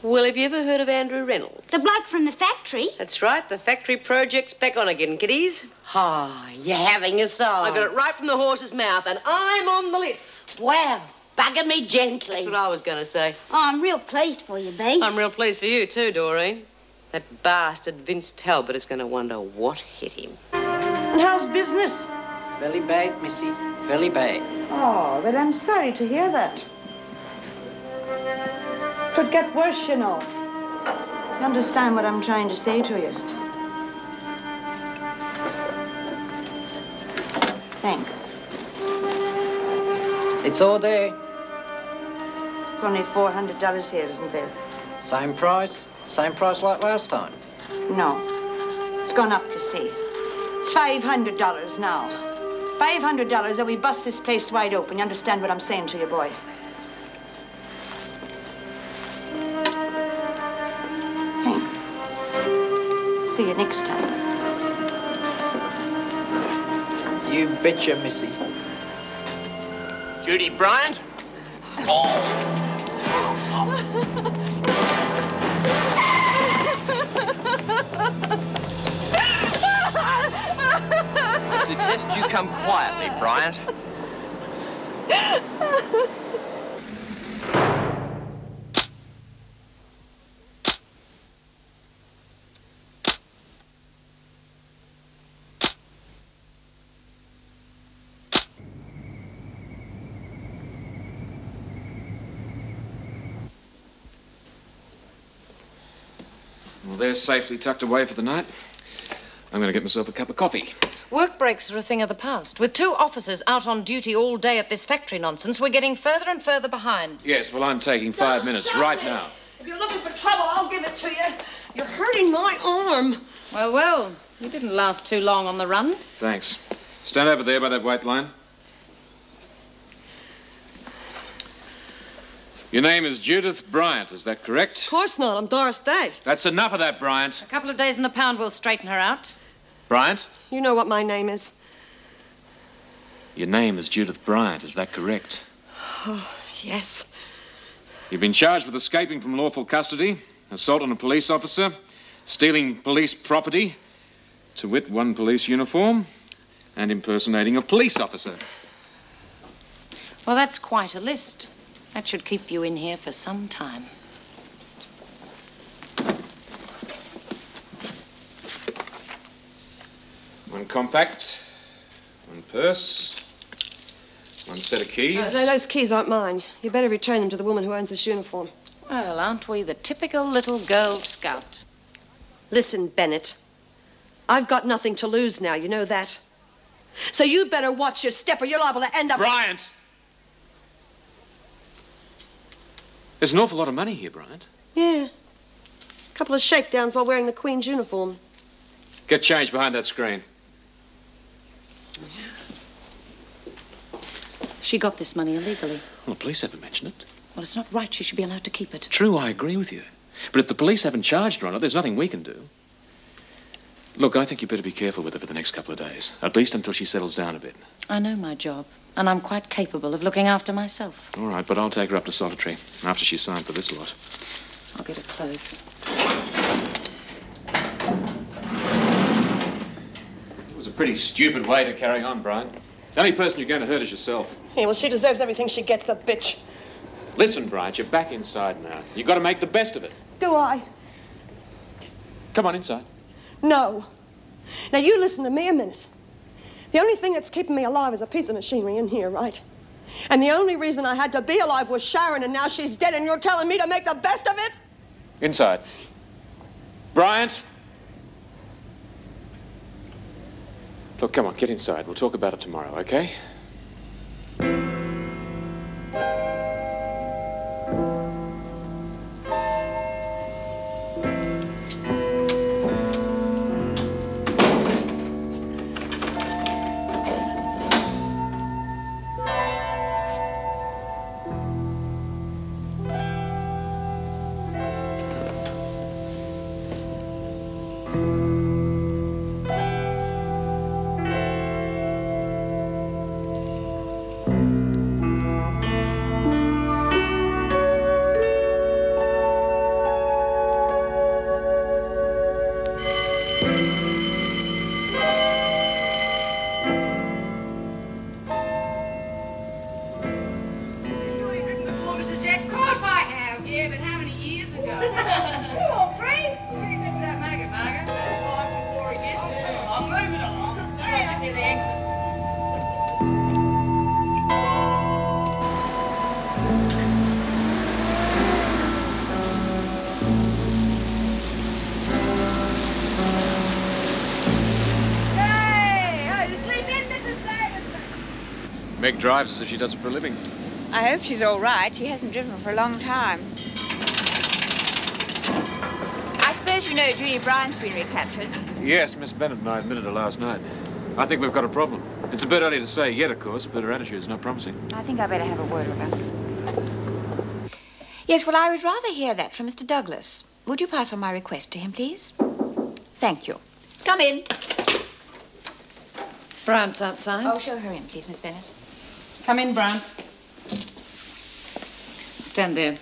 Well, have you ever heard of Andrew Reynolds? The bloke from the factory? That's right. The factory project's back on again, kiddies. Oh, you're having a song. I got it right from the horse's mouth, and I'm on the list. Well, bugger me gently. That's what I was going to say. Oh, I'm real pleased for you, Bea. I'm real pleased for you, too, Doreen. That bastard Vince Talbot is going to wonder what hit him. And how's business? Very bad, missy. Very bad. Oh, but I'm sorry to hear that. Could get worse, you know. You understand what I'm trying to say to you? Thanks. It's all day. It's only $400 here, isn't there? Same price, same price like last time. No. It's gone up, you see. It's $500 now. $500 that we bust this place wide open. You understand what I'm saying to you, boy? See you next time. You betcha, missy. Judy Bryant? I suggest you come quietly, Bryant. they're safely tucked away for the night. I'm going to get myself a cup of coffee. Work breaks are a thing of the past. With two officers out on duty all day at this factory nonsense, we're getting further and further behind. Yes, well, I'm taking five minutes right now. If you're looking for trouble, I'll give it to you. You're hurting my arm. Well, well, you didn't last too long on the run. Thanks. Stand over there by that white line. Your name is Judith Bryant, is that correct? Of course not. I'm Doris Day. That's enough of that, Bryant. A couple of days in the pound will straighten her out. Bryant? You know what my name is. Your name is Judith Bryant, is that correct? Oh, yes. You've been charged with escaping from lawful custody, assault on a police officer, stealing police property, to wit, one police uniform, and impersonating a police officer. Well, that's quite a list. That should keep you in here for some time. One compact, one purse, one set of keys. Uh, those keys aren't mine. You better return them to the woman who owns this uniform. Well, aren't we the typical little Girl Scout? Listen, Bennett. I've got nothing to lose now, you know that. So you'd better watch your step or you're liable to end up. Bryant! There's an awful lot of money here, Bryant. Yeah. A couple of shakedowns while wearing the Queen's uniform. Get changed behind that screen. She got this money illegally. Well, the police haven't mentioned it. Well, it's not right. She should be allowed to keep it. True, I agree with you. But if the police haven't charged her on it, there's nothing we can do. Look, I think you'd better be careful with her for the next couple of days. At least until she settles down a bit. I know my job, and I'm quite capable of looking after myself. All right, but I'll take her up to solitary after she's signed for this lot. I'll get her clothes. It was a pretty stupid way to carry on, Bryant. The only person you're going to hurt is yourself. Yeah, well, she deserves everything she gets, the bitch. Listen, Bryant, you're back inside now. You've got to make the best of it. Do I? Come on inside. No. Now, you listen to me a minute. The only thing that's keeping me alive is a piece of machinery in here, right? And the only reason I had to be alive was Sharon, and now she's dead, and you're telling me to make the best of it? Inside. Bryant! Look, come on, get inside. We'll talk about it tomorrow, okay? Drives as if she does it for a living. I hope she's all right. She hasn't driven for a long time. I suppose you know Judy Bryant's been recaptured. Yes, Miss Bennett and I admitted her last night. I think we've got a problem. It's a bit early to say yet, of course, but her attitude is not promising. I think I'd better have a word with her. Yes, well, I would rather hear that from Mr. Douglas. Would you pass on my request to him, please? Thank you. Come in. Bryant's outside. Oh, show her in, please, Miss Bennett. Come in, Bryant. Stand there.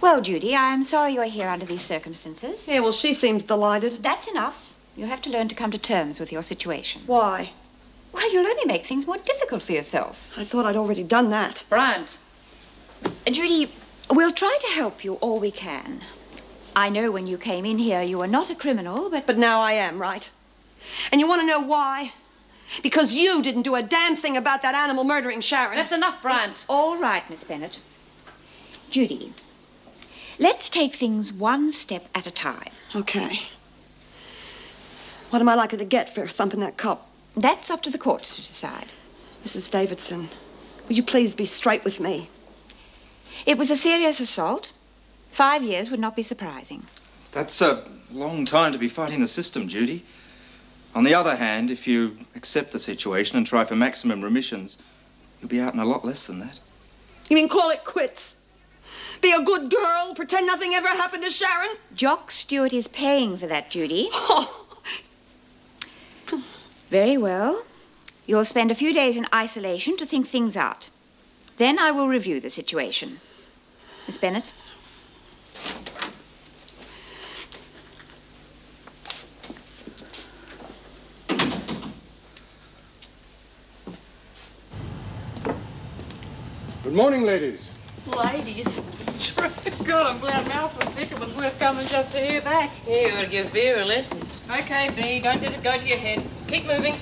Well, Judy, I am sorry you're here under these circumstances. Yeah, well, she seems delighted. That's enough. You have to learn to come to terms with your situation. Why? Well, you'll only make things more difficult for yourself. I thought I'd already done that. Bryant. Uh, Judy, we'll try to help you all we can. I know when you came in here you were not a criminal, but. But now I am, right? And you want to know why? Because you didn't do a damn thing about that animal murdering Sharon. That's enough, Bryant. All right, Miss Bennett. Judy, let's take things one step at a time. Okay. What am I likely to get for thumping that cop? That's up to the courts to decide. Mrs. Davidson, will you please be straight with me? It was a serious assault. Five years would not be surprising. That's a long time to be fighting the system, Judy. On the other hand, if you accept the situation and try for maximum remissions, you'll be out in a lot less than that. You mean call it quits? Be a good girl, pretend nothing ever happened to Sharon? Jock Stewart is paying for that, Judy. Oh, Very well. You'll spend a few days in isolation to think things out. Then I will review the situation. Miss Bennett? Good morning, ladies. Ladies, it's true. God, I'm glad Mouse was sick. It was worth coming just to hear that. You gotta give Vera lessons. Okay, Bea, don't let it go to your head. Keep moving.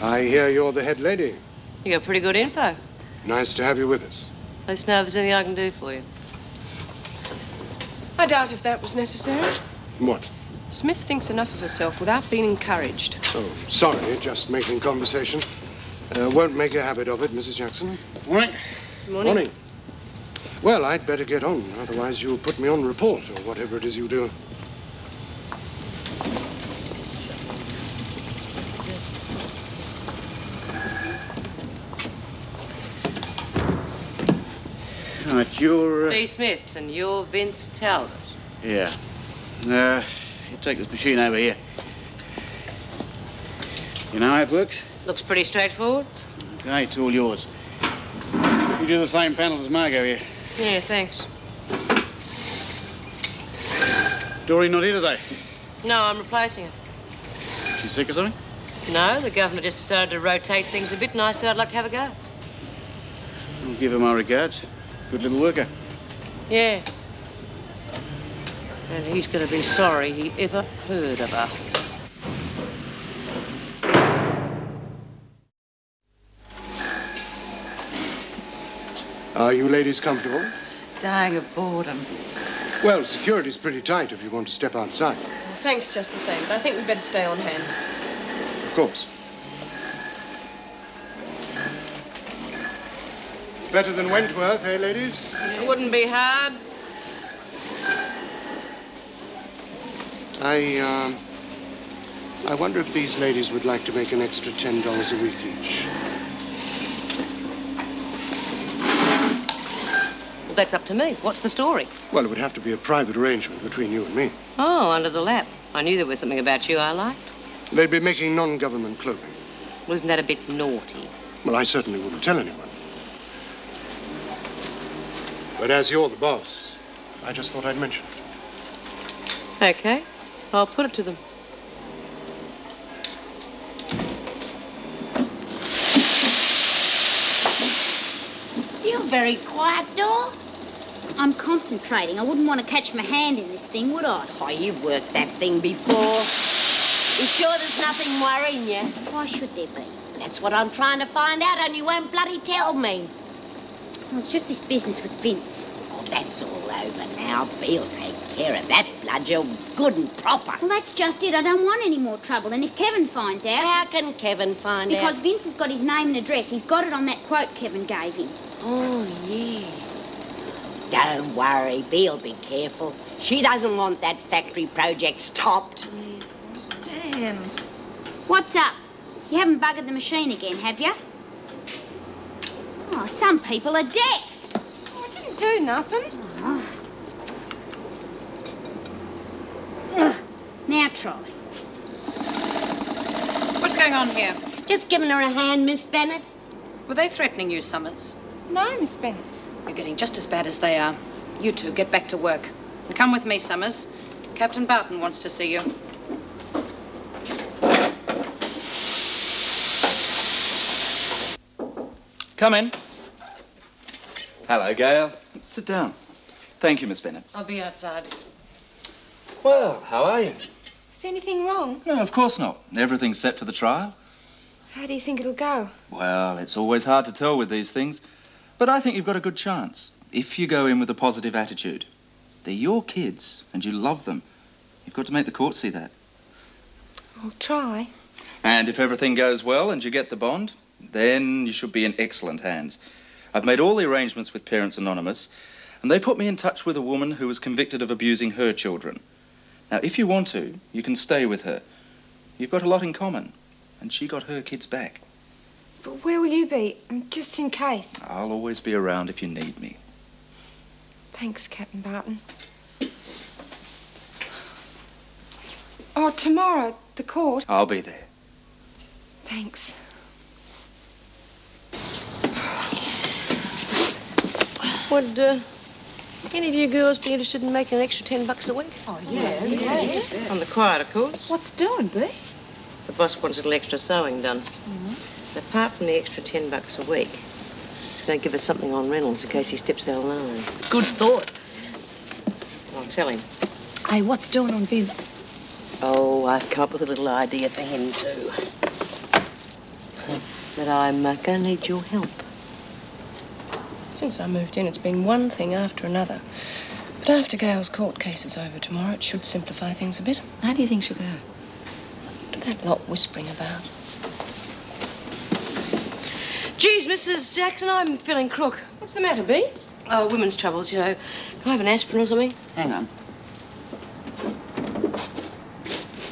I hear you're the head lady. You got pretty good info. Nice to have you with us. Let's know if there's anything I can do for you. I doubt if that was necessary. What? Smith thinks enough of herself without being encouraged. Oh, sorry, just making conversation. Uh, won't make a habit of it, Mrs. Jackson. Morning. Morning. Morning. Well, I'd better get on, otherwise you'll put me on report or whatever it is you do. Right, you're. Uh, Bea. Smith, and you're Vince Talbot. yeah. Uh, you take this machine over here. You know how it works? Looks pretty straightforward. Okay, it's all yours. You do the same panels as Margo here. Yeah, thanks. Dory not here today. No, I'm replacing her. She's sick or something? No, the governor just decided to rotate things a bit, and I said I'd like to have a go. I'll give her my regards. Good little worker. Yeah. And he's going to be sorry he ever heard of her. Are you ladies comfortable? Dying of boredom. Well, security's pretty tight if you want to step outside. Well, thanks just the same, but I think we'd better stay on hand. Of course. Better than Wentworth, eh, ladies? It wouldn't be hard. I, um, I wonder if these ladies would like to make an extra $10 a week each. Well, that's up to me. What's the story? Well, it would have to be a private arrangement between you and me. Oh, under the lap. I knew there was something about you I liked. They'd be making non-government clothing. Wasn't that a bit naughty? Well, I certainly wouldn't tell anyone. But as you're the boss, I just thought I'd mention it. Okay. I'll put it to them. You're very quiet, Dor. I'm concentrating. I wouldn't want to catch my hand in this thing, would I? Oh, you've worked that thing before. You sure there's nothing worrying you? Why should there be? That's what I'm trying to find out, and you won't bloody tell me. Well, it's just this business with Vince. Oh, that's all over now. Bill'll take care of that bludger good and proper. Well, that's just it. I don't want any more trouble. And if Kevin finds out... How can Kevin find because out? Because Vince has got his name and address. He's got it on that quote Kevin gave him. Oh, yeah. Don't worry, Bea'll be careful. She doesn't want that factory project stopped. Damn. What's up? You haven't buggered the machine again, have you? Oh, some people are deaf. I didn't do nothing. Oh. Ugh. Now try. What's going on here? Just giving her a hand, Miss Bennett. Were they threatening you, Summers? No, Miss Bennett. You're getting just as bad as they are. You two, get back to work. And come with me, Summers. Captain Barton wants to see you. Come in. Hello, Gail. Sit down. Thank you, Miss Bennett. I'll be outside. Well, how are you? Is anything wrong? No, of course not. Everything's set for the trial. How do you think it'll go? Well, it's always hard to tell with these things, but I think you've got a good chance if you go in with a positive attitude. They're your kids, and you love them. You've got to make the court see that. I'll try. And if everything goes well and you get the bond, then you should be in excellent hands. I've made all the arrangements with Parents Anonymous, and they put me in touch with a woman who was convicted of abusing her children. Now, if you want to, you can stay with her. You've got a lot in common, and she got her kids back. But where will you be? Um, Just in case. I'll always be around if you need me. Thanks, Captain Barton. Oh, tomorrow, the court. I'll be there. Thanks. Would uh, any of you girls be interested in making an extra ten bucks a week? Oh, yeah, yeah, yeah. On the quiet, of course. What's doing, Bea? The boss wants a little extra sewing done. Apart from the extra ten bucks a week, he's going to give us something on Reynolds in case he steps out alone. Good thought. I'll tell him. Hey, what's doing on Vince? Oh, I've come up with a little idea for him too. But I'm uh, going to need your help. Since I moved in, it's been one thing after another. But after Gail's court case is over tomorrow, it should simplify things a bit. How do you think she'll go? What that lot whispering about? Geez, Mrs. Jackson, I'm feeling crook. What's the matter, Bea? Oh, women's troubles, you know. Can I have an aspirin or something? Hang on.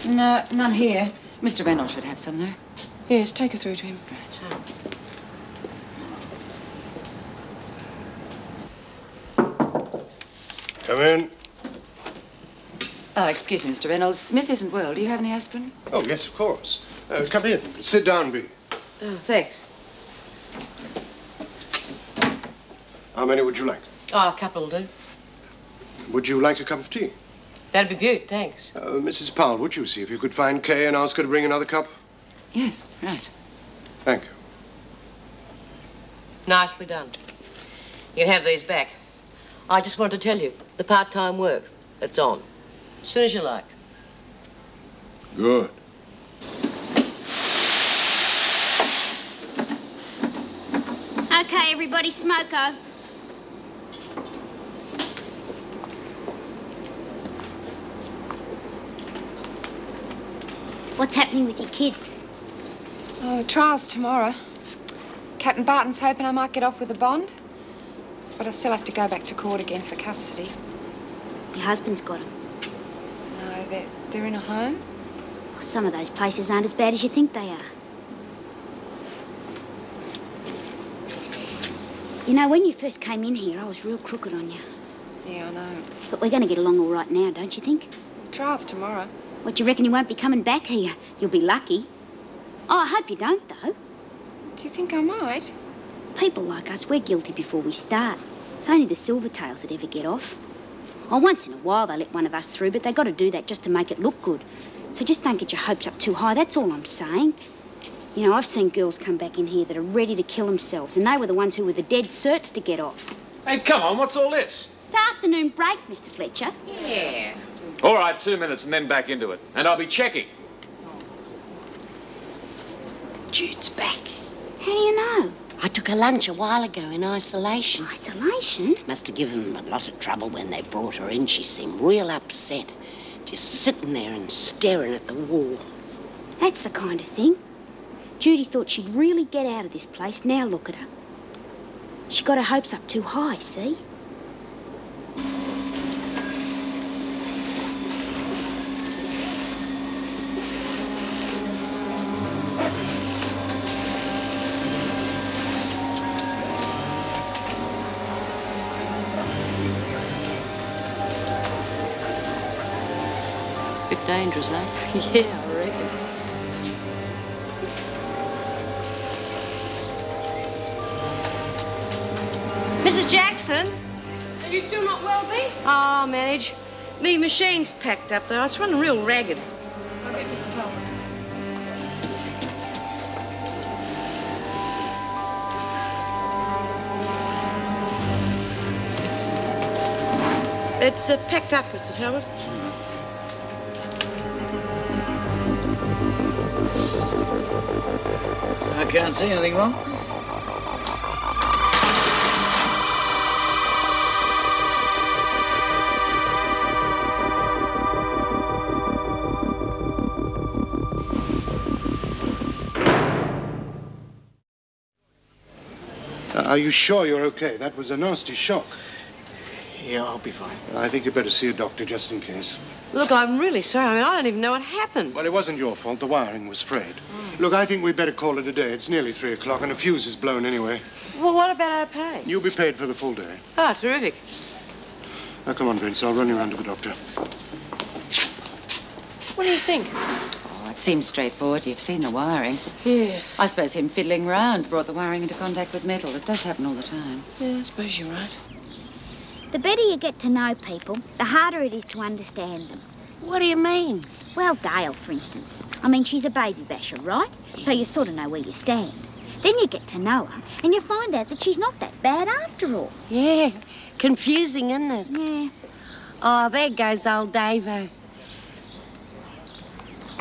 No, none here. Mr. Reynolds should have some, though. Yes, take her through to him. Come in. Oh, excuse me, Mr. Reynolds. Smith isn't well. Do you have any aspirin? Oh, yes, of course. Uh, come in. Sit down, Bea. Oh, thanks. How many would you like? Oh, a couple will do. Would you like a cup of tea? That'd be beaut, thanks. Uh, Mrs. Powell, would you see if you could find Kay and ask her to bring another cup? Yes, right. Thank you. Nicely done. You can have these back. I just wanted to tell you, the part-time work, it's on. As soon as you like. Good. Okay, everybody, smoko. What's happening with your kids? Oh, the trial's tomorrow. Captain Barton's hoping I might get off with a bond. But I still have to go back to court again for custody. Your husband's got them. No, they're, they're in a home. Some of those places aren't as bad as you think they are. You know, when you first came in here, I was real crooked on you. Yeah, I know. But we're going to get along all right now, don't you think? The Trial's tomorrow. What, you reckon you won't be coming back here? You'll be lucky. Oh, I hope you don't, though. Do you think I might? People like us, we're guilty before we start. It's only the Silvertails that ever get off. Oh, once in a while they let one of us through, but they got to do that just to make it look good. So just don't get your hopes up too high, that's all I'm saying. You know, I've seen girls come back in here that are ready to kill themselves, and they were the ones who were the dead certs to get off. Hey, come on, what's all this? It's afternoon break, Mr. Fletcher. Yeah. All right, two minutes and then back into it. And I'll be checking. Jude's back. How do you know? I took a lunch a while ago in isolation. Isolation? Must have given them a lot of trouble when they brought her in. She seemed real upset. Just sitting there and staring at the wall. That's the kind of thing. Judy thought she'd really get out of this place. Now look at her. She got her hopes up too high, see? Dangerous, eh? yeah, I reckon. Mrs. Jackson? Are you still not well, Bea? Oh, manage. Me machine's packed up, though. It's running real ragged. I'll get Mr. Talbot. It's uh, packed up, Mr. Talbot. Can't see anything wrong. Uh, are you sure you're okay? That was a nasty shock. Yeah, I'll be fine. I think you'd better see a doctor just in case. Look, I'm really sorry. I mean, I don't even know what happened. Well, it wasn't your fault. The wiring was frayed. Look, I think we'd better call it a day. It's nearly three o'clock and a fuse is blown anyway. Well, what about our pay? You'll be paid for the full day. Ah, terrific. Now, come on, Vince. I'll run you round to the doctor. What do you think? Oh, it seems straightforward. You've seen the wiring. Yes. I suppose him fiddling round brought the wiring into contact with metal. It does happen all the time. Yeah, I suppose you're right. The better you get to know people, the harder it is to understand them. What do you mean? Well, Gail, for instance. I mean, she's a baby basher, right? So you sort of know where you stand. Then you get to know her, and you find out that she's not that bad after all. Yeah. Confusing, isn't it? Yeah. Oh, there goes old Davo.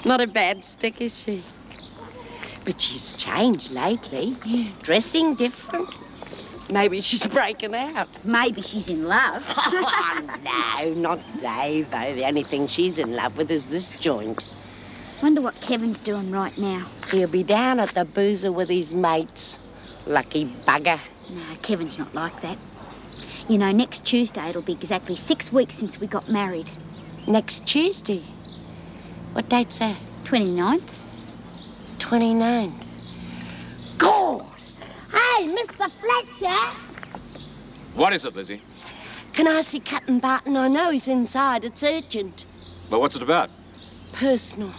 Not a bad stick, is she? But she's changed lately. Dressing different. Maybe she's breaking out. Maybe she's in love. oh, no, not Davo. The only thing she's in love with is this joint. Wonder what Kevin's doing right now. He'll be down at the boozer with his mates. Lucky bugger. No, Kevin's not like that. You know, next Tuesday it'll be exactly six weeks since we got married. Next Tuesday? What date's that? 29th. 29th. God! Hey, Mr. Fletcher! What is it, Lizzie? Can I see Captain Barton? I know he's inside. It's urgent. Well, what's it about? Personal.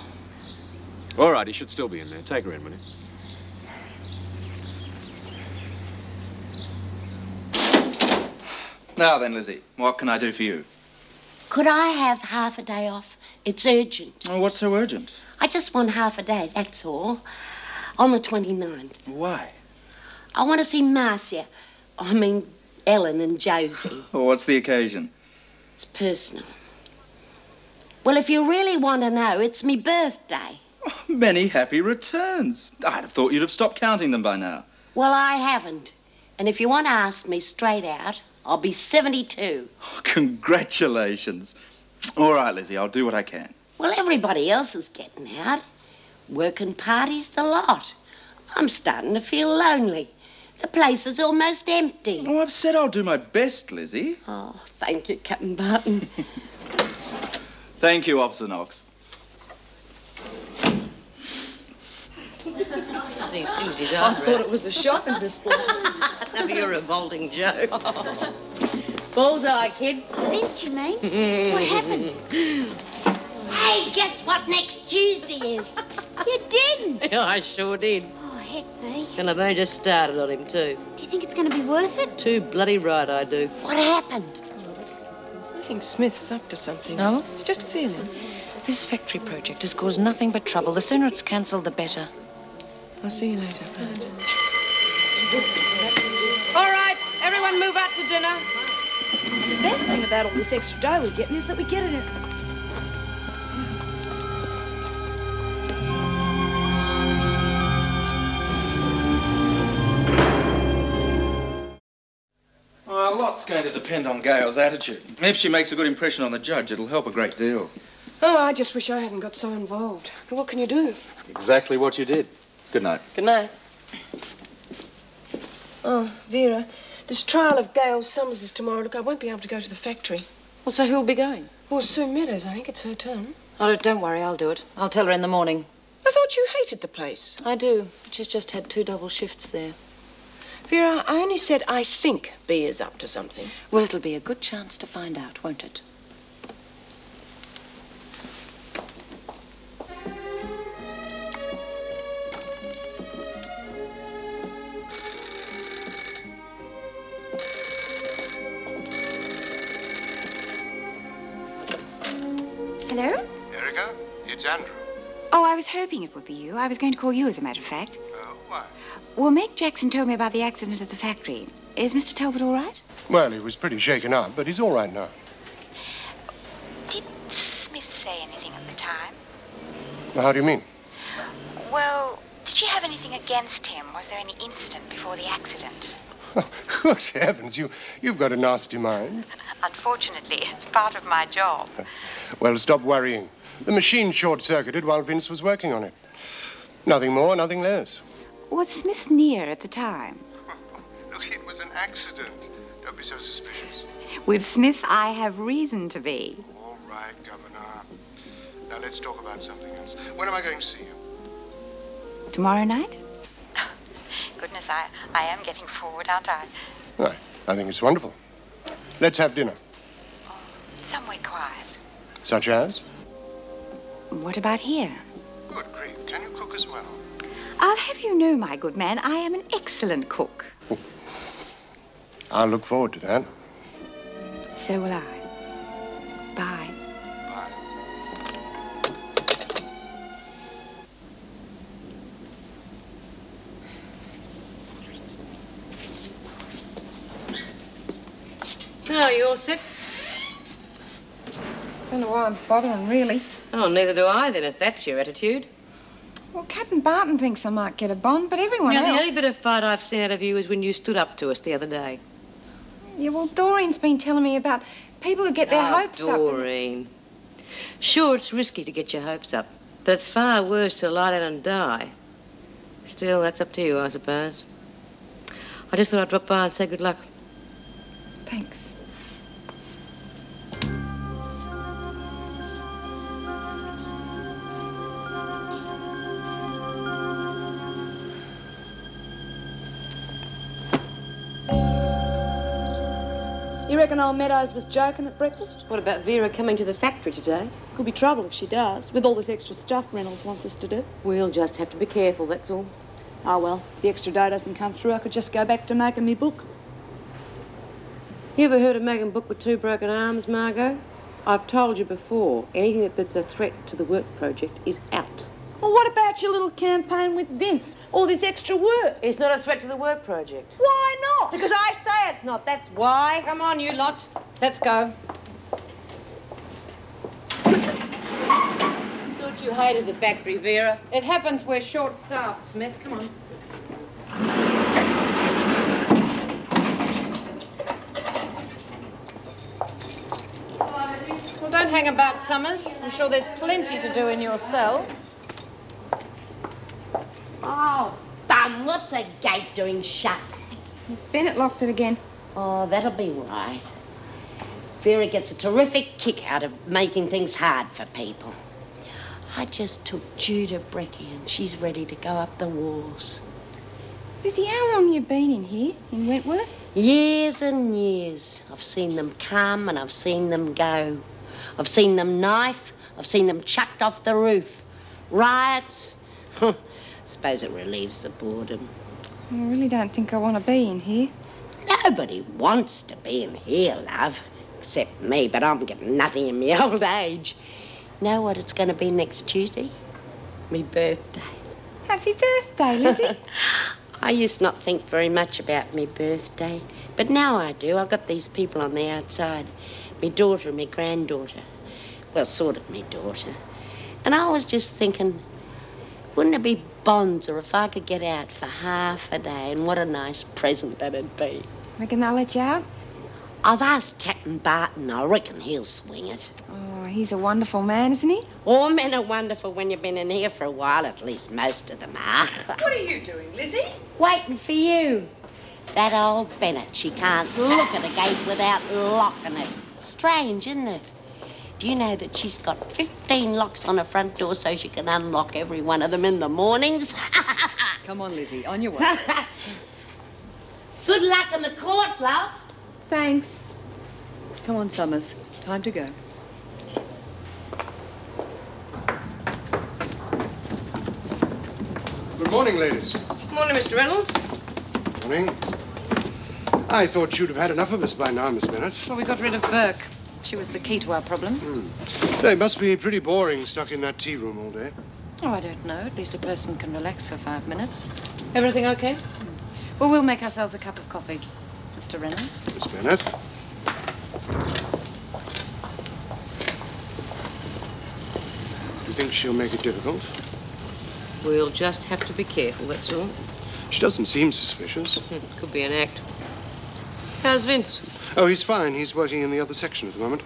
All right, he should still be in there. Take her in, will you? Now then, Lizzie, what can I do for you? Could I have half a day off? It's urgent. Oh, what's so urgent? I just want half a day, that's all. On the 29th. Why? I want to see Marcia. I mean, Ellen and Josie. Well, what's the occasion? It's personal. Well, if you really want to know, it's me birthday. Oh, many happy returns. I'd have thought you'd have stopped counting them by now. Well, I haven't. And if you want to ask me straight out, I'll be 72. Congratulations. All right, Lizzie, I'll do what I can. Well, everybody else is getting out. Working parties, the lot. I'm starting to feel lonely. The place is almost empty. Oh, I've said I'll do my best, Lizzie. Oh, thank you, Captain Barton. Thank you, Officer Knox. He seems his I eyes thought it was a shopping display. That's never your revolting joke. Bullseye, kid. Vince, you mean? what happened? Hey, guess what next Tuesday is? You didn't. Yeah, I sure did. Heck me. And I've only just started on him, too. Do you think it's going to be worth it? Too bloody right I do. What happened? I think Smith's up to something. No? It's just a feeling. This factory project has caused nothing but trouble. The sooner it's cancelled, the better. I'll see you later. Pat. All right, everyone move out to dinner. And the best thing about all this extra dough we're getting is that we get it in. Lot's going to depend on Gail's attitude. If she makes a good impression on the judge, it'll help a great deal. Oh, I just wish I hadn't got so involved. But what can you do? Exactly what you did. Good night. Good night. Oh, Vera, this trial of Gail Summers is tomorrow. Look, I won't be able to go to the factory. Well, so who'll be going? Well, Sue Meadows, I think it's her turn. Oh, don't worry, I'll do it. I'll tell her in the morning. I thought you hated the place. I do, but she's just had two double shifts there. Vera, I only said I think Bea is up to something. Well, it'll be a good chance to find out, won't it? Hello? Erica, it's Andrew. Oh, I was hoping it would be you. I was going to call you, as a matter of fact. Uh, why? Well, Meg Jackson told me about the accident at the factory. Is Mr. Talbot all right? Well, he was pretty shaken up, but he's all right now. Did Smith say anything at the time? Well, how do you mean? Well, did she have anything against him? Was there any incident before the accident? Good heavens, you, you've got a nasty mind. Unfortunately, it's part of my job. Well, stop worrying. The machine short-circuited while Vince was working on it. Nothing more, nothing less. Was Smith near at the time? Look, it was an accident. Don't be so suspicious. With Smith, I have reason to be. All right, Governor. Now let's talk about something else. When am I going to see you? Tomorrow night? Goodness, I, I am getting forward, aren't I? Right. I think it's wonderful. Let's have dinner. Oh, somewhere quiet. Such as? What about here? Good grief. Can you cook as well? I'll have you know, my good man, I am an excellent cook. I'll look forward to that. So will I. Bye. Bye. Oh, you all set? I don't know why I'm bothering, really. Oh, neither do I, then, if that's your attitude. Well, Captain Barton thinks I might get a bond, but everyone Now, else... the only bit of fight I've seen out of you is when you stood up to us the other day. Yeah, well, Doreen's been telling me about people who get their Oh, hopes up. Doreen. Sure, it's risky to get your hopes up, but it's far worse to lie down and die. Still, that's up to you, I suppose. I just thought I'd drop by and say good luck. Thanks. Reckon old Meadows was joking at breakfast? What about Vera coming to the factory today? Could be trouble if she does, with all this extra stuff Reynolds wants us to do. We'll just have to be careful, that's all. Oh, well, if the extra dough doesn't come through, I could just go back to making me book. You ever heard of making Book with two broken arms, Margo? I've told you before, anything that's a threat to the work project is out. Well, what about your little campaign with Vince? All this extra work? It's not a threat to the work project. Why not? Because I say it's not, that's why. Come on, you lot. Let's go. Thought you hated the factory, Vera. It happens we're short-staffed, Smith. Come on. Well, don't hang about, Summers. I'm sure there's plenty to do in your cell. Oh, bum, what's a gate doing shut? It's Bennett locked it again. Oh, that'll be right. Vera gets a terrific kick out of making things hard for people. I just took Judah Brecky and she's ready to go up the walls. Lizzie, how long you been in here, in Wentworth? Years and years. I've seen them come and I've seen them go. I've seen them knife. I've seen them chucked off the roof. Riots. I suppose it relieves the boredom. I really don't think I want to be in here. Nobody wants to be in here, love, except me, but I'm getting nothing in my old age. Know what it's going to be next Tuesday? Me birthday. Happy birthday, Lizzie. I used not think very much about me birthday, but now I do. I've got these people on the outside. Me daughter and me granddaughter. Well, sort of me daughter. And I was just thinking, wouldn't it be bonzer if I could get out for half a day? And what a nice present that'd be. Reckon they'll let you out? I've asked Captain Barton. I reckon he'll swing it. Oh, he's a wonderful man, isn't he? All men are wonderful when you've been in here for a while, at least most of them are. What are you doing, Lizzie? Waiting for you. That old Bennett, she can't look at a gate without locking it. Strange, isn't it? Do you know that she's got 15 locks on her front door so she can unlock every one of them in the mornings? Come on, Lizzie, on your way. Good luck in the court, love. Thanks. Come on, Summers. Time to go. Good morning, ladies. Good Morning, Mr. Reynolds. Morning. I thought you'd have had enough of us by now, Miss Bennett. Well, we got rid of Burke. She was the key to our problem. They must be pretty boring stuck in that tea room all day. Oh, I don't know. At least a person can relax for five minutes. Everything okay? Well, we'll make ourselves a cup of coffee, Mr. Reynolds. Miss Bennett. You think she'll make it difficult? We'll just have to be careful, that's all. She doesn't seem suspicious. Hmm, Could be an act. How's Vince? Oh, he's fine. He's working in the other section at the moment.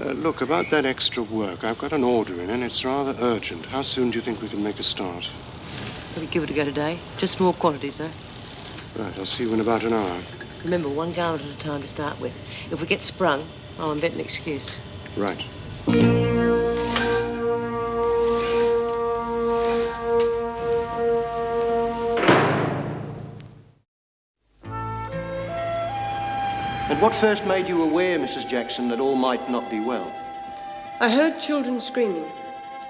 Uh, look, about that extra work, I've got an order in and it's rather urgent. How soon do you think we can make a start? We'll give it a go today. Just small quantities, though. Right, I'll see you in about an hour. Remember, one garment at a time to start with. If we get sprung, I'll invent an excuse. Right. And what first made you aware, Mrs. Jackson, that all might not be well? I heard children screaming,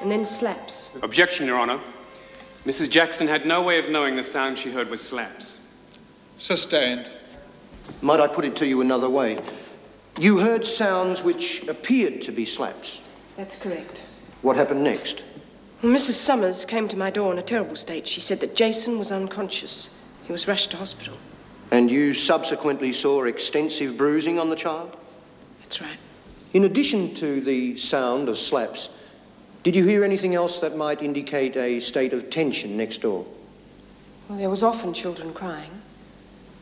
and then slaps. Objection, Your Honor. Mrs. Jackson had no way of knowing the sound she heard was slaps. Sustained. Might I put it to you another way? You heard sounds which appeared to be slaps. That's correct. What happened next? Well, Mrs. Summers came to my door in a terrible state. She said that Jason was unconscious. He was rushed to hospital. And you subsequently saw extensive bruising on the child? That's right. In addition to the sound of slaps, did you hear anything else that might indicate a state of tension next door? Well, there was often children crying,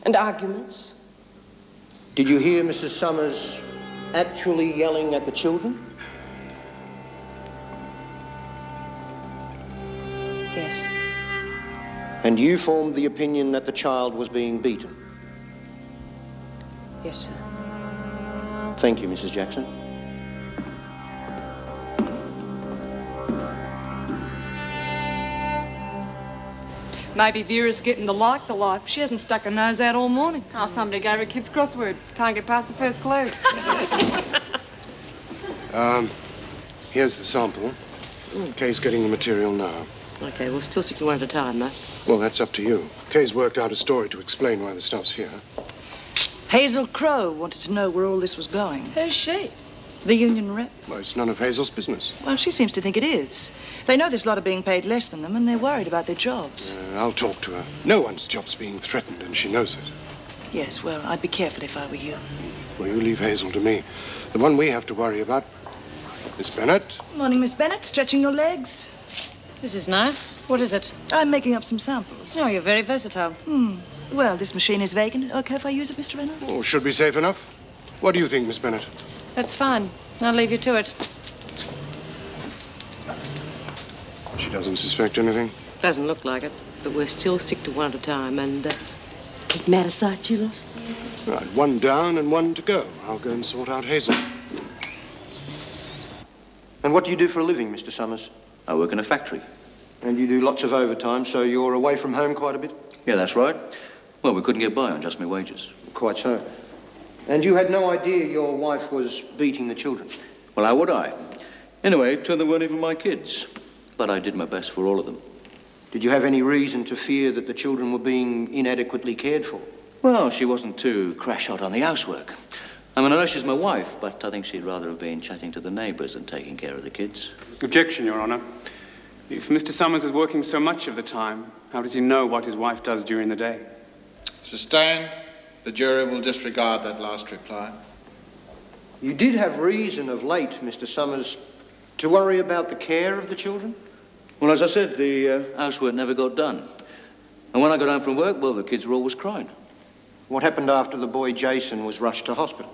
and arguments. Did you hear Mrs. Summers actually yelling at the children? Yes. And you formed the opinion that the child was being beaten? Yes, sir. Thank you, Mrs. Jackson. Maybe Vera's getting to like the life. She hasn't stuck her nose out all morning. Oh, somebody gave her a kid's crossword. Can't get past the first clue. Um, here's the sample. Kay's getting the material now. Okay, we'll still stick to one at a time, though. Well, that's up to you. Kay's worked out a story to explain why the stuff's here. Hazel Crow wanted to know where all this was going. Who's she? The union rep. Well, it's none of Hazel's business. Well, she seems to think it is. They know there's a lot of being paid less than them, and they're worried about their jobs. Uh, I'll talk to her. No one's job's being threatened, and she knows it. Yes, well, I'd be careful if I were you. Well, you leave Hazel to me. The one we have to worry about, Miss Bennett. Morning, Miss Bennett. Stretching your legs? This is nice. What is it? I'm making up some samples. Oh, you're very versatile. Hmm. Well, this machine is vacant. Okay if I use it, Mr. Reynolds? Oh, should be safe enough. What do you think, Miss Bennett? That's fine. I'll leave you to it. She doesn't suspect anything. Doesn't look like it, but we'll still stick to one at a time and uh, keep them out sight, you lot. Right, one down and one to go. I'll go and sort out Hazel. And what do you do for a living, Mr. Summers? I work in a factory. And you do lots of overtime, so you're away from home quite a bit? Yeah, that's right. Well, we couldn't get by on just my wages. Quite so. And you had no idea your wife was beating the children? Well, how would I? Anyway, two of them weren't even my kids. But I did my best for all of them. Did you have any reason to fear that the children were being inadequately cared for? Well, she wasn't too crash hot on the housework. I mean, I know she's my wife, but I think she'd rather have been chatting to the neighbours than taking care of the kids. Objection, Your Honor. If Mr. Summers is working so much of the time, how does he know what his wife does during the day? Sustained. The jury will disregard that last reply. You did have reason of late, Mr. Summers, to worry about the care of the children? Well, as I said, the uh, housework never got done. And when I got home from work, well, the kids were always crying. What happened after the boy Jason was rushed to hospital?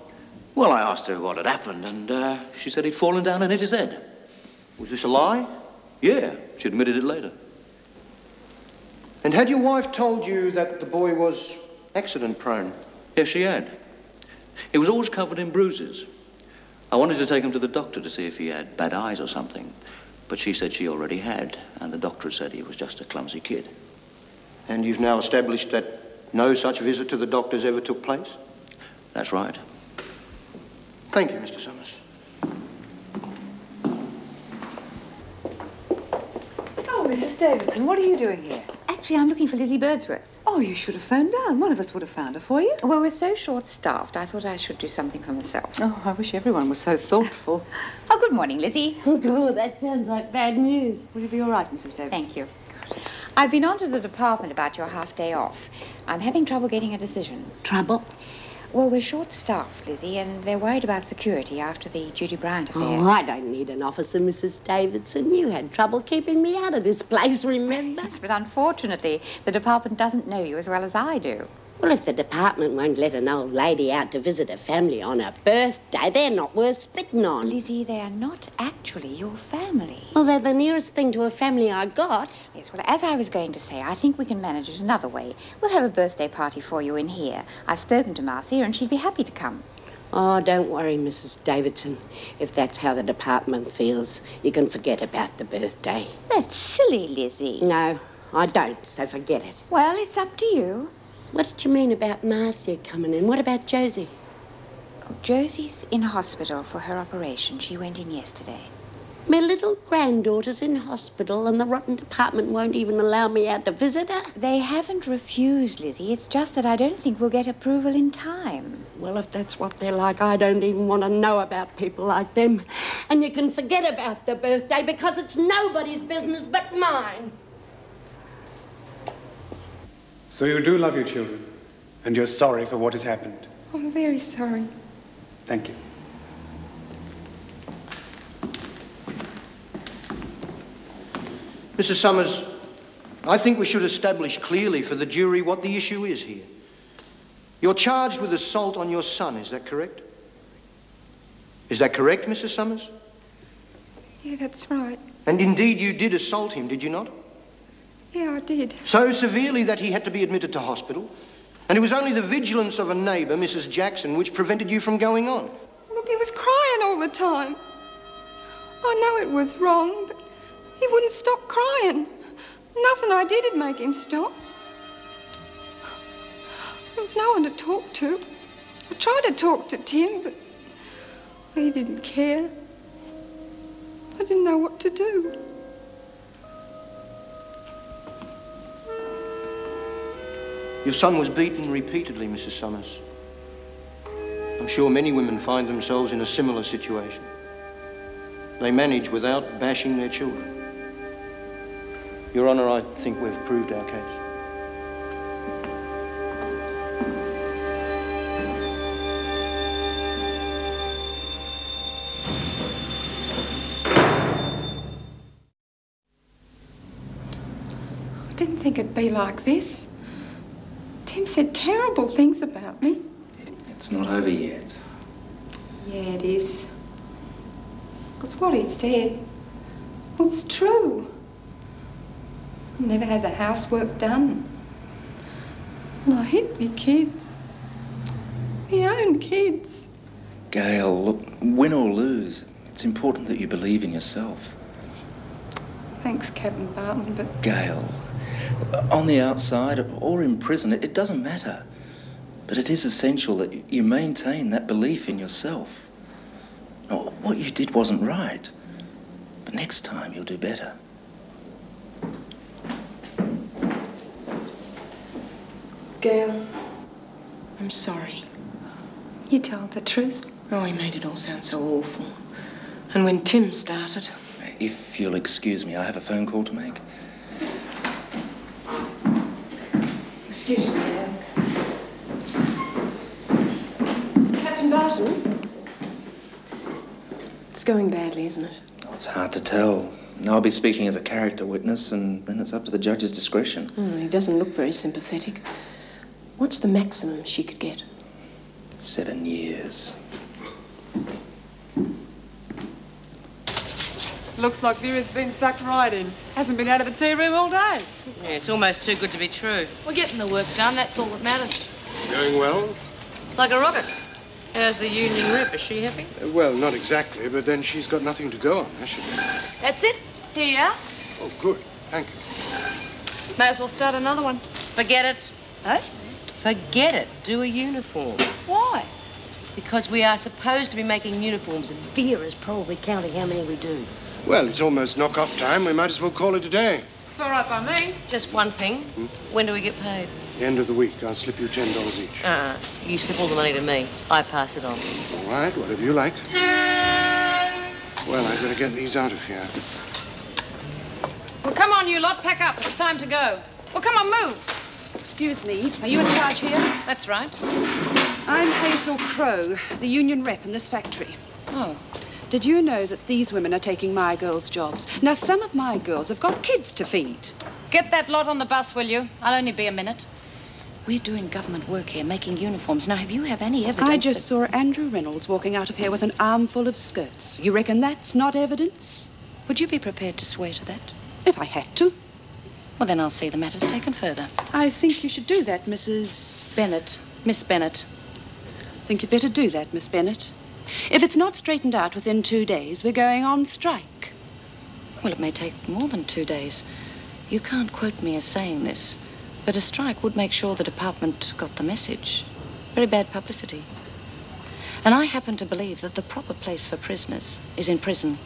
Well, I asked her what had happened, and uh, she said he'd fallen down and hit his head. Was this a lie? Yeah, she admitted it later. And had your wife told you that the boy was accident prone? Yes, she had. He was always covered in bruises. I wanted to take him to the doctor to see if he had bad eyes or something, but she said she already had, and the doctor said he was just a clumsy kid. And you've now established that no such visit to the doctors ever took place? That's right. Thank you, Mr. Summers. Oh, Mrs. Davidson, what are you doing here? Actually, I'm looking for Lizzie Birdsworth. Oh, you should have phoned down. One of us would have found her for you. Well, we're so short-staffed, I thought I should do something for myself. Oh, I wish everyone was so thoughtful. Oh, good morning, Lizzie. Oh, that sounds like bad news. Will you be all right, Mrs. Davidson? Thank you. I've been on to the department about your half day off. I'm having trouble getting a decision. Trouble? Well, we're short staffed, Lizzie, and they're worried about security after the Judy Bryant affair. Oh, I don't need an officer, Mrs. Davidson. You had trouble keeping me out of this place, remember? Yes, but unfortunately, the department doesn't know you as well as I do. Well, if the department won't let an old lady out to visit a family on her birthday, they're not worth spitting on. Lizzie, they are not actually your family. Well, they're the nearest thing to a family I got. Yes, well, as I was going to say, I think we can manage it another way. We'll have a birthday party for you in here. I've spoken to Marcia, and she'd be happy to come. Oh, don't worry, Mrs. Davidson. If that's how the department feels, you can forget about the birthday. That's silly, Lizzie. No, I don't, so forget it. Well, it's up to you. What did you mean about Marcia coming in? What about Josie? Oh, Josie's in hospital for her operation. She went in yesterday. My little granddaughter's in hospital, and the rotten department won't even allow me out to visit her. They haven't refused, Lizzie. It's just that I don't think we'll get approval in time. Well, if that's what they're like, I don't even want to know about people like them. And you can forget about the birthday because it's nobody's business but mine. So you do love your children, and you're sorry for what has happened. I'm very sorry. Thank you. Mr. Summers, I think we should establish clearly for the jury what the issue is here. You're charged with assault on your son, is that correct? Is that correct, Mrs. Summers? Yeah, that's right. And indeed, you did assault him, did you not? Yeah, I did. So severely that he had to be admitted to hospital. And it was only the vigilance of a neighbour, Mrs. Jackson, which prevented you from going on. Look, he was crying all the time. I know it was wrong, but he wouldn't stop crying. Nothing I did would make him stop. There was no one to talk to. I tried to talk to Tim, but he didn't care. I didn't know what to do. Your son was beaten repeatedly, Mrs. Summers. I'm sure many women find themselves in a similar situation. They manage without bashing their children. Your Honour, I think we've proved our case. I didn't think it'd be like this. Tim said terrible things about me. It's not over yet. Yeah, it is. Because what he said was true. I never had the housework done. And I hit me kids. My own kids. Gail, look, win or lose, it's important that you believe in yourself. Thanks, Captain Barton, but Gail, on the outside or in prison, it, it doesn't matter. But it is essential that you- you maintain that belief in yourself. No, what you did wasn't right. But next time you'll do better. Gail, I'm sorry. you told the truth. Oh, he made it all sound so awful. And when Tim started, if you'll excuse me, I have a phone call to make. Excuse me, ma'am. Captain Barton? It's going badly, isn't it? Oh, it's hard to tell. I'll be speaking as a character witness, and then it's up to the judge's discretion. Hmm, he doesn't look very sympathetic. What's the maximum she could get? Seven years. Looks like Vera's been sucked right in. Hasn't been out of the tea room all day. Yeah, it's almost too good to be true. We're getting the work done, that's all that matters. Going well? Like a rocket. How's the union rep? Is she happy? Uh, well, not exactly, but then she's got nothing to go on, has she? That's it. Here you are. Oh, good. Thank you. May as well start another one. Forget it. Eh? Forget it. Do a uniform. Why? Because we are supposed to be making uniforms, and Vera's probably counting how many we do. Well, it's almost knock-off time. We might as well call it a day. It's all right by me. Just one thing. Hmm? When do we get paid? The end of the week, I'll slip you ten dollars each. Uh-uh. You slip all the money to me. I pass it on. All right, whatever you like. Well, I've got to get these out of here. Well, come on, you lot. Pack up. It's time to go. Well, come on, move. Excuse me, are you in charge here? That's right. I'm Hazel Crow, the union rep in this factory. Oh. Did you know that these women are taking my girls' jobs? Now, some of my girls have got kids to feed. Get that lot on the bus, will you? I'll only be a minute. We're doing government work here, making uniforms. Now, have you have any evidence? I just saw Andrew Reynolds walking out of here with an armful of skirts. You reckon that's not evidence? Would you be prepared to swear to that? If I had to. Well, then I'll see the matter's taken further. I think you should do that, Mrs. Bennett. Miss Bennett. I think you'd better do that, Miss Bennett. If it's not straightened out within two days, we're going on strike. Well, it may take more than two days. You can't quote me as saying this, but a strike would make sure the department got the message. Very bad publicity. And I happen to believe that the proper place for prisoners is in prison.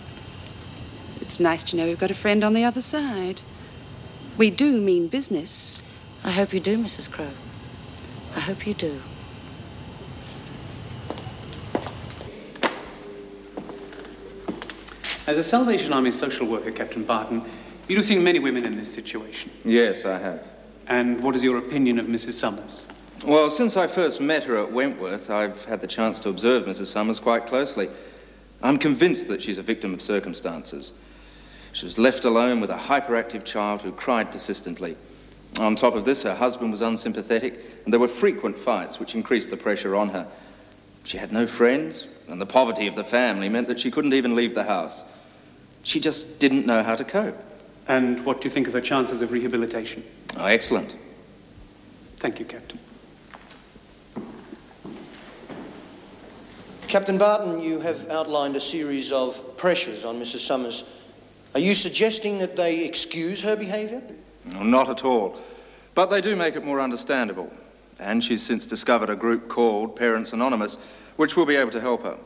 It's nice to know we've got a friend on the other side. We do mean business. I hope you do, Mrs. Crow. I hope you do. As a Salvation Army social worker, Captain Barton, you'd have seen many women in this situation. Yes, I have. And what is your opinion of Mrs. Summers? Well, since I first met her at Wentworth, I've had the chance to observe Mrs. Summers quite closely. I'm convinced that she's a victim of circumstances. She was left alone with a hyperactive child who cried persistently. On top of this, her husband was unsympathetic, and there were frequent fights which increased the pressure on her. She had no friends, and the poverty of the family meant that she couldn't even leave the house. She just didn't know how to cope. And what do you think of her chances of rehabilitation? Oh, excellent. Thank you, Captain. Captain Barton, you have outlined a series of pressures on Mrs. Summers. Are you suggesting that they excuse her behaviour? No, not at all. But they do make it more understandable. And she's since discovered a group called Parents Anonymous, which will be able to help her.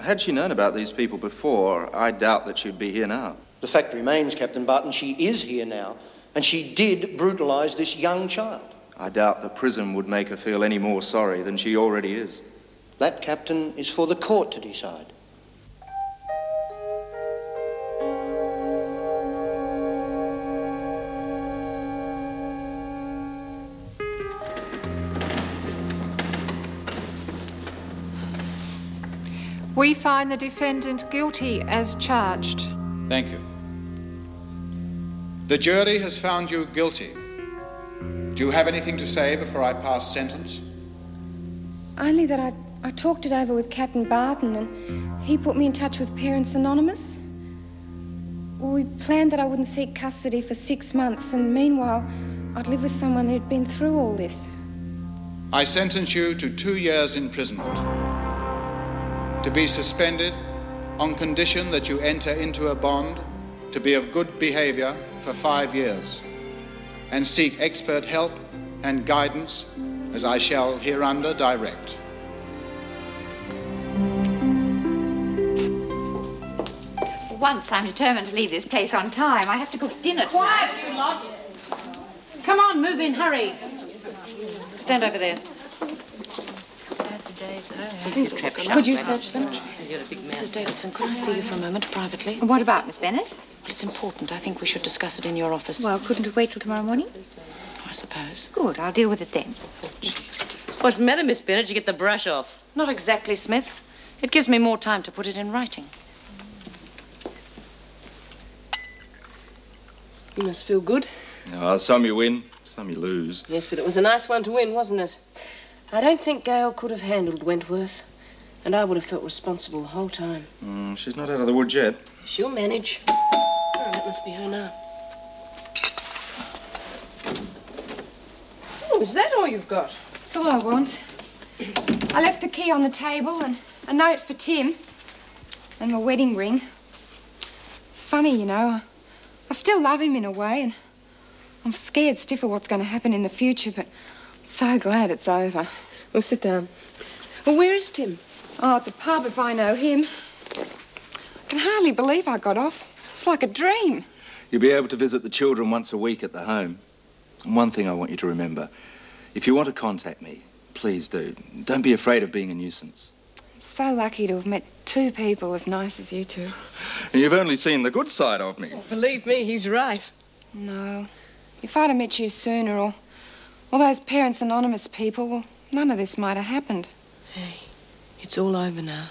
Had she known about these people before, I doubt that she'd be here now. The fact remains, Captain Barton, she is here now, and she did brutalise this young child. I doubt the prison would make her feel any more sorry than she already is. That, Captain, is for the court to decide. We find the defendant guilty as charged. Thank you. The jury has found you guilty. Do you have anything to say before I pass sentence? Only that I, I talked it over with Captain Barton and he put me in touch with Parents Anonymous. We planned that I wouldn't seek custody for six months and meanwhile I'd live with someone who'd been through all this. I sentence you to two years' imprisonment. To be suspended on condition that you enter into a bond to be of good behavior for five years and seek expert help and guidance as I shall hereunder direct. Once I'm determined to leave this place on time. I have to cook dinner Quiet, tonight. you lot. Come on, move in, hurry. Stand over there. Sad for days Could you search them? Mrs. Davidson, could I see you for a moment privately? What about Miss Bennett? Well, It's important. I think we should discuss it in your office. Well, couldn't it wait till tomorrow morning? I suppose. Good, I'll deal with it then. What's the matter, Miss Bennett? You get the brush off. Not exactly, Smith. It gives me more time to put it in writing. You must feel good. Oh, some you win, some you lose. Yes, but it was a nice one to win, wasn't it? I don't think Gail could have handled Wentworth. And I would have felt responsible the whole time. Mm, she's not out of the woods yet. She'll manage. Oh, that must be her now. Oh, is that all you've got? That's all I want. I left the key on the table and a note for Tim and my wedding ring. It's funny, you know. I, I still love him in a way, and I'm scared stiff of what's going to happen in the future, but I'm so glad it's over. Well, sit down. Well, where is Tim? Oh, at the pub if I know him. I can hardly believe I got off. It's like a dream. You'll be able to visit the children once a week at the home. And one thing I want you to remember if you want to contact me, please do. Don't be afraid of being a nuisance. I'm so lucky to have met two people as nice as you two. And you've only seen the good side of me. Believe me, he's right. No. If I'd have met you sooner, or all those Parents Anonymous people, well, none of this might have happened. Hey, it's all over now.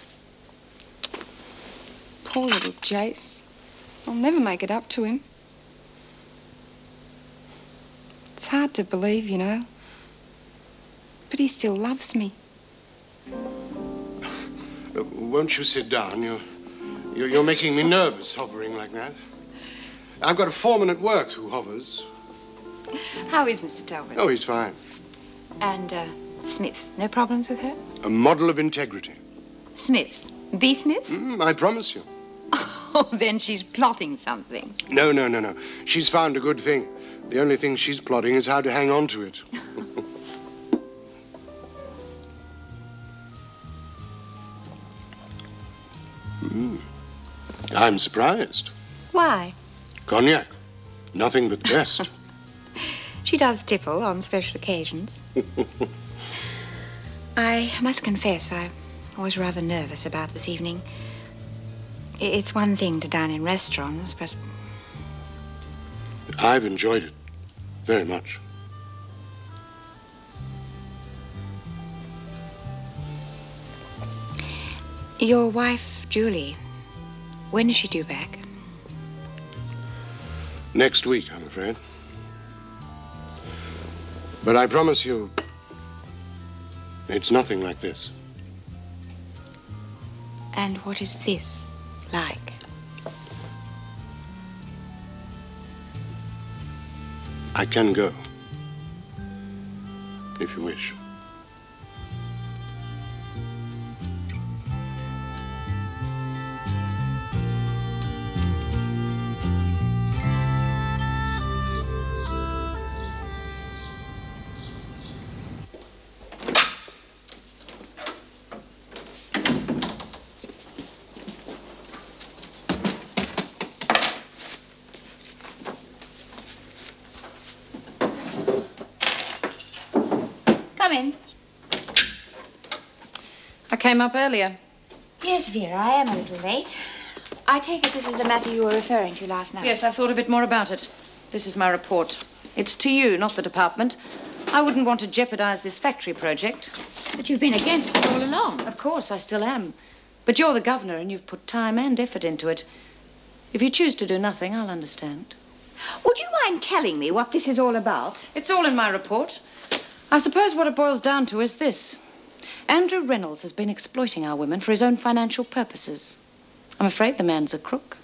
Poor little Jace. I'll never make it up to him. It's hard to believe, you know. But he still loves me. Won't you sit down? You're, you're, you're making me nervous hovering like that. I've got a foreman at work who hovers. How is Mr. Talbot? Oh, he's fine. And, uh, Smith, no problems with her? A model of integrity. Smith? Bea Smith? Mm, I promise you. Oh, then she's plotting something. No, no, no, no. She's found a good thing. The only thing she's plotting is how to hang on to it. mm. I'm surprised. Why? Cognac. Nothing but the best. She does tipple on special occasions. I must confess, I was rather nervous about this evening. It's one thing to dine in restaurants, but I've enjoyed it very much. your wife, Julie, when is she due back? Next week, I'm afraid. But I promise you, it's nothing like this. And what is this like? I can go. If you wish. Came up earlier. Yes, Vera, I am a little late. I take it this is the matter you were referring to last night. Yes, I thought a bit more about it. This is my report. It's to you, not the department. I wouldn't want to jeopardize this factory project. But you've been against it all along. Of course, I still am. But you're the governor and you've put time and effort into it. If you choose to do nothing, I'll understand. Would you mind telling me what this is all about? It's all in my report. I suppose what it boils down to is this Andrew Reynolds has been exploiting our women for his own financial purposes. I'm afraid the man's a crook.